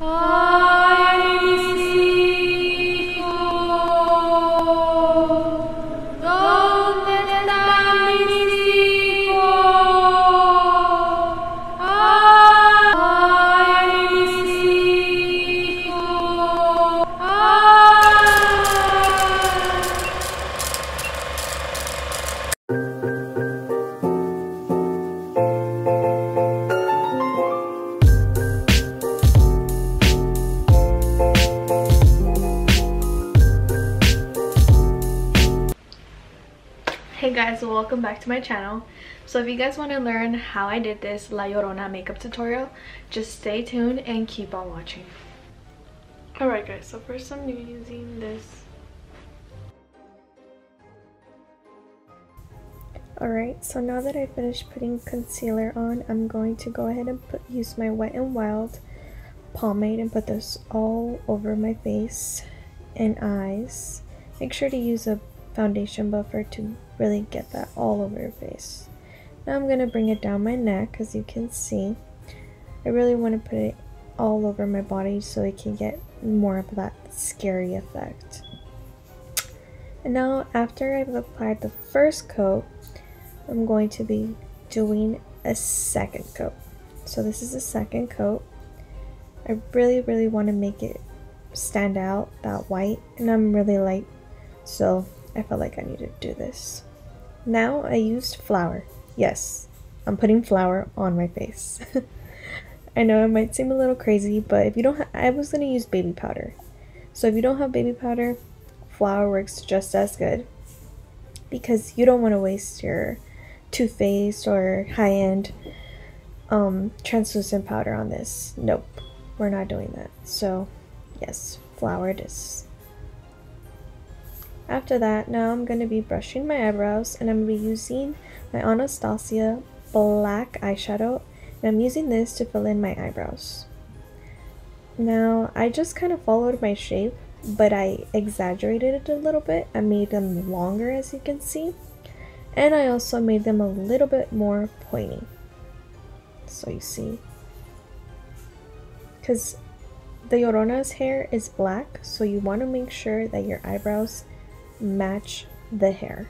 Hey welcome back to my channel. So if you guys want to learn how I did this La Llorona makeup tutorial, just stay tuned and keep on watching. Alright guys, so first I'm using this. Alright, so now that I finished putting concealer on, I'm going to go ahead and put, use my Wet n Wild pomade and put this all over my face and eyes. Make sure to use a foundation buffer to really get that all over your face. Now I'm going to bring it down my neck as you can see. I really want to put it all over my body so it can get more of that scary effect. And now after I've applied the first coat, I'm going to be doing a second coat. So this is a second coat. I really, really want to make it stand out, that white, and I'm really light, so I felt like I needed to do this. Now I used flour. Yes, I'm putting flour on my face. I know it might seem a little crazy, but if you don't I was going to use baby powder. So if you don't have baby powder, flour works just as good because you don't want to waste your Too Faced or high-end um, translucent powder on this. Nope, we're not doing that. So yes, flour is. After that, now I'm going to be brushing my eyebrows and I'm going to be using my Anastasia black eyeshadow and I'm using this to fill in my eyebrows. Now, I just kind of followed my shape, but I exaggerated it a little bit. I made them longer as you can see. And I also made them a little bit more pointy. So you see. Because the Llorona's hair is black, so you want to make sure that your eyebrows match the hair.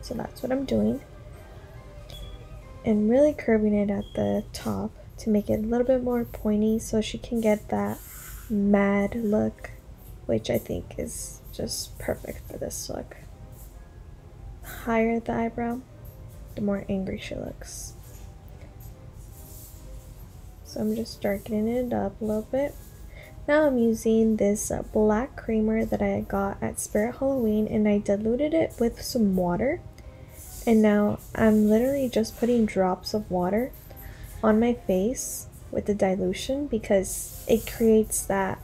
So that's what I'm doing. And really curving it at the top to make it a little bit more pointy so she can get that mad look, which I think is just perfect for this look. Higher the eyebrow, the more angry she looks. So I'm just darkening it up a little bit. Now I'm using this uh, black creamer that I got at Spirit Halloween and I diluted it with some water. And now I'm literally just putting drops of water on my face with the dilution because it creates that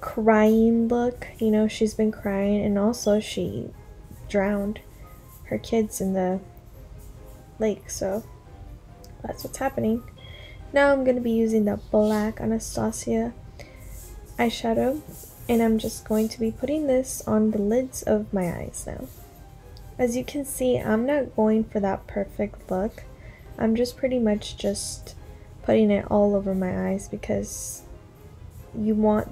crying look. You know, she's been crying and also she drowned her kids in the lake. So that's what's happening. Now I'm going to be using the black Anastasia eyeshadow and I'm just going to be putting this on the lids of my eyes now. As you can see, I'm not going for that perfect look. I'm just pretty much just putting it all over my eyes because you want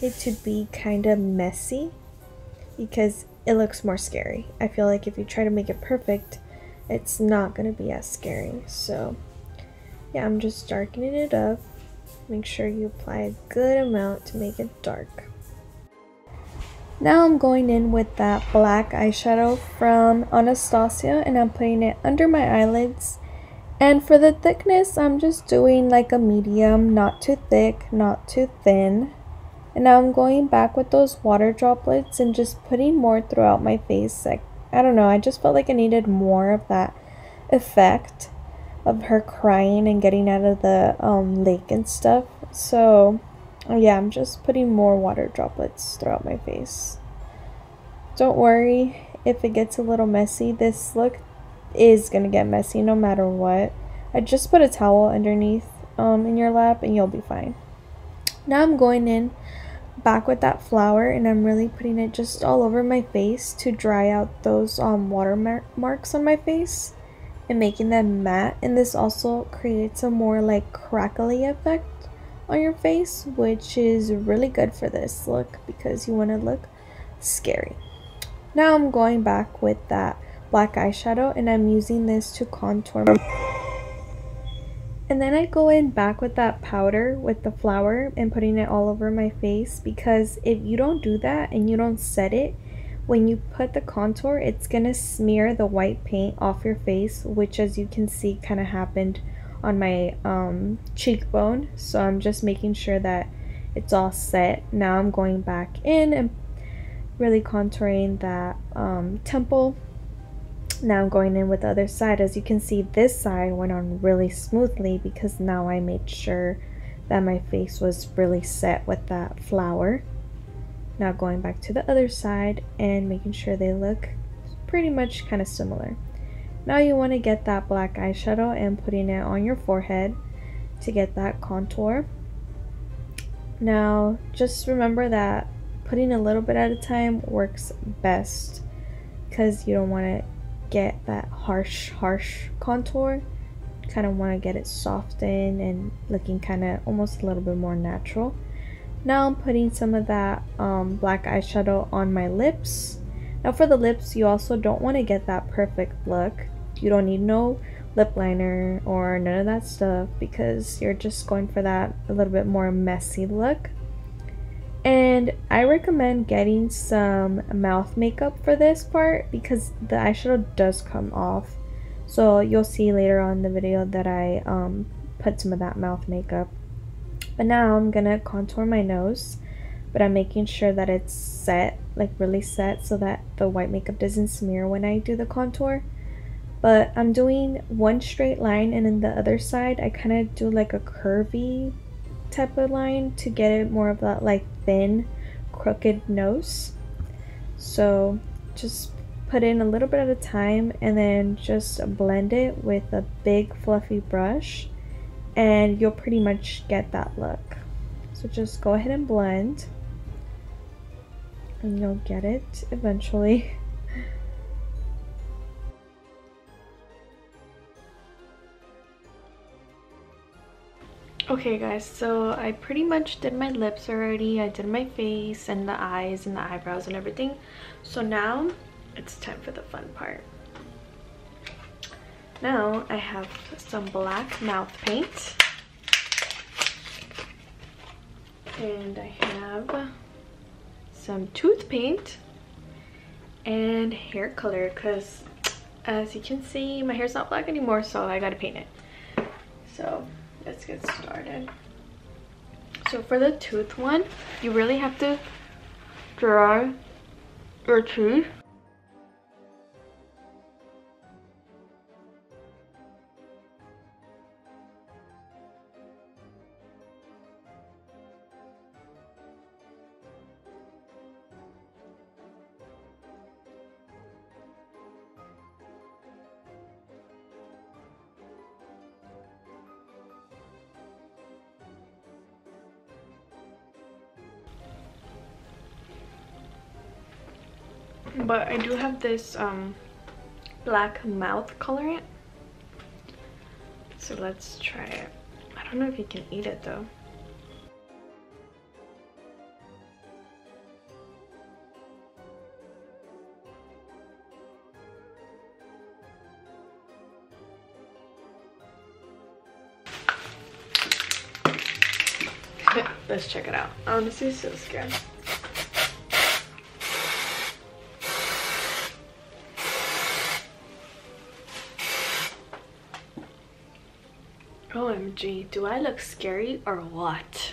it to be kind of messy because it looks more scary. I feel like if you try to make it perfect, it's not going to be as scary. So yeah, I'm just darkening it up Make sure you apply a good amount to make it dark. Now I'm going in with that black eyeshadow from Anastasia and I'm putting it under my eyelids. And for the thickness, I'm just doing like a medium, not too thick, not too thin. And now I'm going back with those water droplets and just putting more throughout my face. Like, I don't know, I just felt like I needed more of that effect of her crying and getting out of the um, lake and stuff. So, yeah, I'm just putting more water droplets throughout my face. Don't worry if it gets a little messy. This look is going to get messy no matter what. I just put a towel underneath um, in your lap and you'll be fine. Now I'm going in back with that flour and I'm really putting it just all over my face to dry out those um, watermarks on my face and making them matte and this also creates a more like crackly effect on your face, which is really good for this look because you want to look scary. Now I'm going back with that black eyeshadow and I'm using this to contour and then I go in back with that powder with the flour and putting it all over my face because if you don't do that and you don't set it when you put the contour it's gonna smear the white paint off your face which as you can see kind of happened on my um, cheekbone. So I'm just making sure that it's all set. Now I'm going back in and really contouring that um, temple. Now I'm going in with the other side. As you can see this side went on really smoothly because now I made sure that my face was really set with that flour now going back to the other side and making sure they look pretty much kind of similar now you want to get that black eyeshadow and putting it on your forehead to get that contour now just remember that putting a little bit at a time works best because you don't want to get that harsh, harsh contour. Kind of want to get it softened and looking kind of almost a little bit more natural. Now I'm putting some of that um, black eyeshadow on my lips. Now for the lips, you also don't want to get that perfect look. You don't need no lip liner or none of that stuff because you're just going for that a little bit more messy look. And I recommend getting some mouth makeup for this part because the eyeshadow does come off. So you'll see later on in the video that I um, put some of that mouth makeup. But now I'm going to contour my nose. But I'm making sure that it's set, like really set, so that the white makeup doesn't smear when I do the contour. But I'm doing one straight line and then the other side I kind of do like a curvy type of line to get it more of that like thin crooked nose so just put in a little bit at a time and then just blend it with a big fluffy brush and you'll pretty much get that look so just go ahead and blend and you'll get it eventually Okay guys, so I pretty much did my lips already. I did my face and the eyes and the eyebrows and everything. So now it's time for the fun part. Now I have some black mouth paint. And I have some tooth paint and hair color because as you can see my hair's not black anymore so I gotta paint it. So let's get started so for the tooth one you really have to draw your tooth but I do have this um, black mouth colorant so let's try it I don't know if you can eat it though Let's check it out. Honestly, so scared. Oh, OMG, do I look scary or what?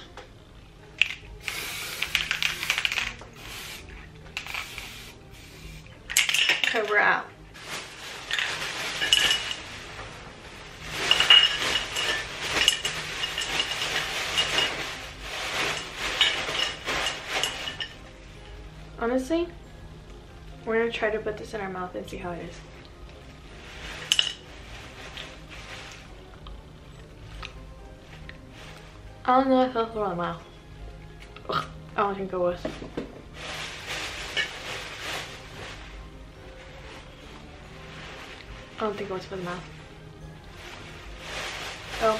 Okay, we're out. Honestly, we're gonna try to put this in our mouth and see how it is. I don't know if that's what I'm at. Ugh, I don't think I was. I don't think I was for the mouth. Oh.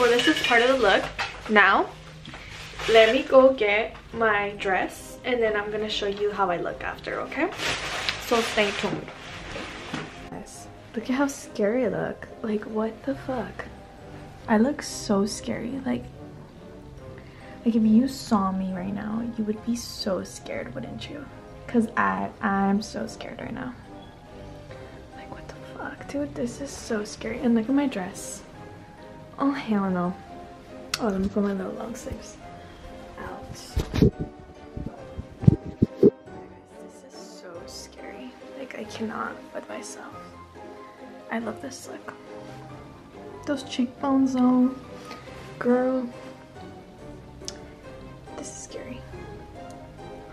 Well, this is part of the look. Now, let me go get my dress and then i'm gonna show you how i look after okay? So stay tuned. Guys look at how scary i look. Like what the fuck? I look so scary. Like like if you saw me right now you would be so scared wouldn't you? Because i i'm so scared right now. Like what the fuck? Dude this is so scary. And look at my dress. Oh hell no. Oh let me put my little long sleeves out i cannot with myself. I love this look. Those cheekbones though. Girl. This is scary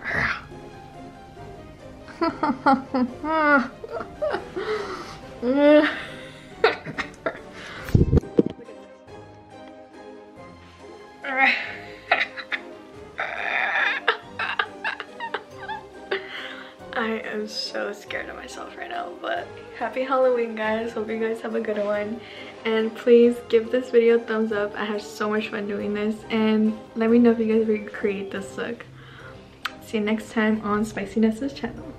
scared of myself right now, but happy Halloween guys. Hope you guys have a good one. And please give this video a thumbs up. I had so much fun doing this. And let me know if you guys recreate this look. See you next time on Spiciness's channel.